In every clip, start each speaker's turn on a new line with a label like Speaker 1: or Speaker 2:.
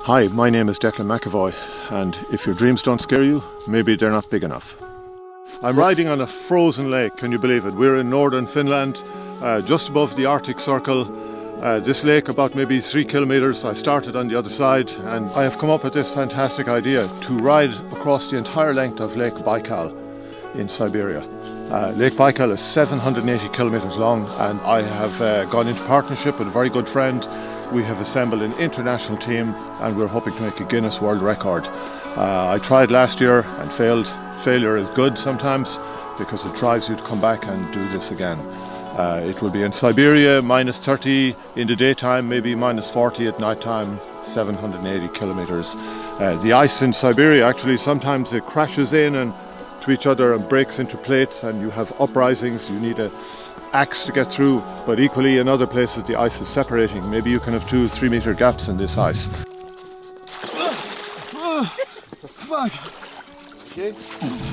Speaker 1: Hi, my name is Declan McEvoy, and if your dreams don't scare you, maybe they're not big enough. I'm riding on a frozen lake, can you believe it? We're in northern Finland, uh, just above the Arctic Circle. Uh, this lake, about maybe three kilometers, I started on the other side, and I have come up with this fantastic idea to ride across the entire length of Lake Baikal in Siberia. Uh, Lake Baikal is 780 kilometers long, and I have uh, gone into partnership with a very good friend we have assembled an international team and we're hoping to make a Guinness World Record. Uh, I tried last year and failed. Failure is good sometimes because it drives you to come back and do this again. Uh, it will be in Siberia, minus 30 in the daytime, maybe minus 40 at night time, 780 kilometers. Uh, the ice in Siberia actually sometimes it crashes in and to each other and breaks into plates and you have uprisings. You need an axe to get through, but equally in other places the ice is separating. Maybe you can have two, three meter gaps in this ice.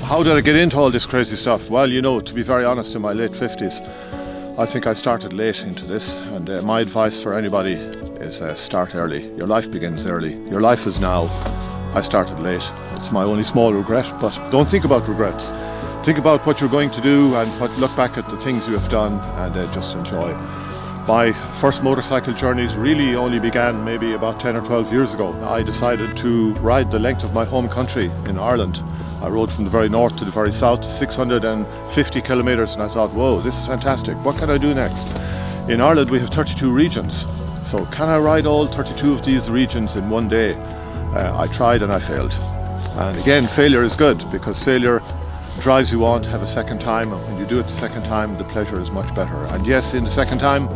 Speaker 1: How did I get into all this crazy stuff? Well, you know, to be very honest, in my late 50s, I think I started late into this, and uh, my advice for anybody is uh, start early. Your life begins early. Your life is now. I started late. It's my only small regret, but don't think about regrets think about what you're going to do and what, look back at the things you have done and uh, just enjoy. My first motorcycle journeys really only began maybe about 10 or 12 years ago. I decided to ride the length of my home country in Ireland. I rode from the very north to the very south, 650 kilometres, and I thought, whoa, this is fantastic. What can I do next? In Ireland, we have 32 regions. So can I ride all 32 of these regions in one day? Uh, I tried and I failed. And again, failure is good because failure drives you on to have a second time and when you do it the second time the pleasure is much better. And yes in the second time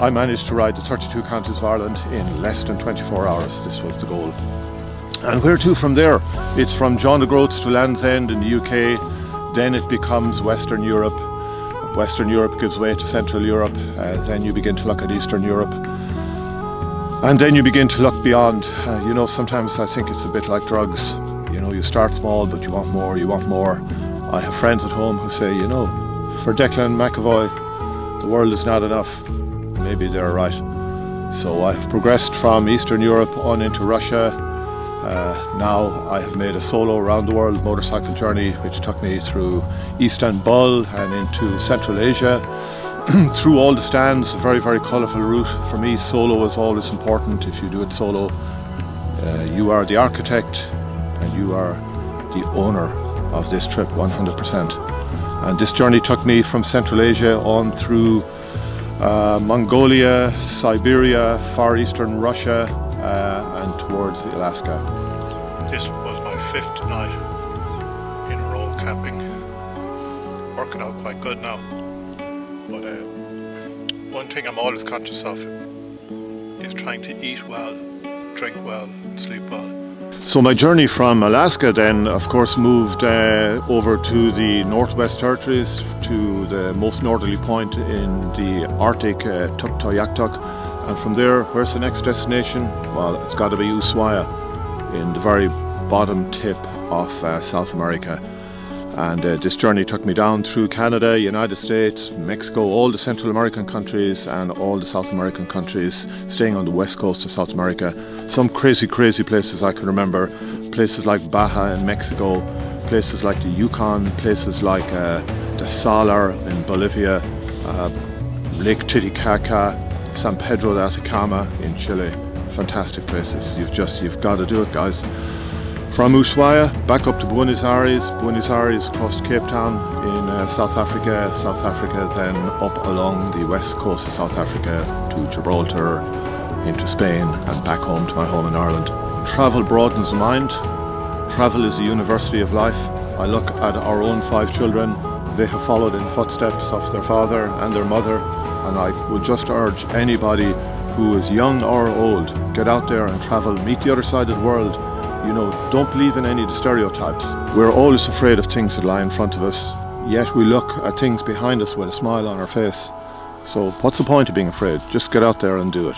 Speaker 1: I managed to ride the 32 counties of Ireland in less than 24 hours. This was the goal. And where to from there? It's from John O'Groats to Land's End in the UK then it becomes Western Europe. Western Europe gives way to Central Europe. Uh, then you begin to look at Eastern Europe. And then you begin to look beyond. Uh, you know sometimes I think it's a bit like drugs you know you start small but you want more you want more I have friends at home who say, you know, for Declan McEvoy, the world is not enough. Maybe they're right. So I have progressed from Eastern Europe on into Russia. Uh, now I have made a solo around the world motorcycle journey which took me through Istanbul and into Central Asia. through all the stands, a very, very colourful route. For me, solo is always important. If you do it solo, uh, you are the architect and you are the owner of this trip 100%. And this journey took me from Central Asia on through uh, Mongolia, Siberia, Far Eastern Russia uh, and towards Alaska. This was my fifth night in a row camping. Working out quite good now. But uh, one thing I'm always conscious of is trying to eat well, drink well and sleep well. So my journey from Alaska then of course moved uh, over to the Northwest Territories to the most northerly point in the Arctic, uh, Tuktoyaktuk and from there where's the next destination? Well it's got to be Ushuaia in the very bottom tip of uh, South America and uh, this journey took me down through Canada, United States, Mexico, all the Central American countries and all the South American countries, staying on the west coast of South America. Some crazy, crazy places I can remember, places like Baja in Mexico, places like the Yukon, places like uh, the Salar in Bolivia, uh, Lake Titicaca, San Pedro de Atacama in Chile. Fantastic places. You've just, you've got to do it, guys. From Ushuaia back up to Buenos Aires, Buenos Aires across Cape Town in uh, South Africa, South Africa then up along the west coast of South Africa to Gibraltar, into Spain and back home to my home in Ireland. Travel broadens the mind, travel is a university of life. I look at our own five children, they have followed in the footsteps of their father and their mother and I would just urge anybody who is young or old, get out there and travel, meet the other side of the world, you know, don't believe in any of the stereotypes. We're always afraid of things that lie in front of us, yet we look at things behind us with a smile on our face. So what's the point of being afraid? Just get out there and do it.